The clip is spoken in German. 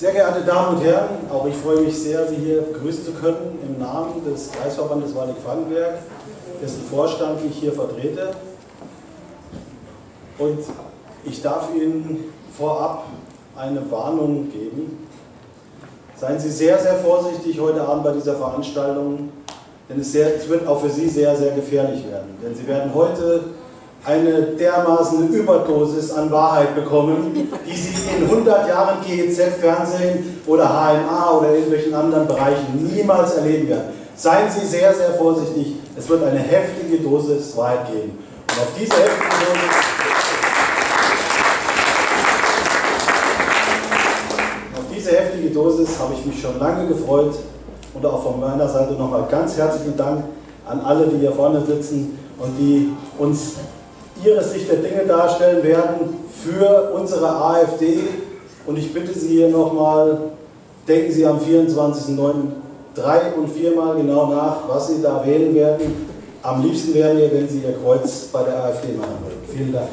Sehr geehrte Damen und Herren, auch ich freue mich sehr, Sie hier begrüßen zu können im Namen des Kreisverbandes Waldeck-Frankenberg, dessen Vorstand ich hier vertrete. Und ich darf Ihnen vorab eine Warnung geben. Seien Sie sehr, sehr vorsichtig heute Abend bei dieser Veranstaltung, denn es, wird auch für Sie sehr, sehr gefährlich werden. Denn Sie werden heute eine dermaßen Überdosis an Wahrheit bekommen, die Sie in 100 Jahren GEZ-Fernsehen oder HNA oder irgendwelchen anderen Bereichen niemals erleben werden. Seien Sie sehr, sehr vorsichtig, es wird eine heftige Dosis Wahrheit geben. Und auf diese heftige Dosis, auf diese heftige Dosis habe ich mich schon lange gefreut und auch von meiner Seite nochmal ganz herzlichen Dank an alle, die hier vorne sitzen und die uns ihre Sicht der Dinge darstellen werden für unsere AfD. Und ich bitte Sie hier nochmal, denken Sie am 24.09. drei und viermal genau nach, was Sie da wählen werden. Am liebsten wäre mir, wenn Sie Ihr Kreuz bei der AfD machen würden. Vielen Dank.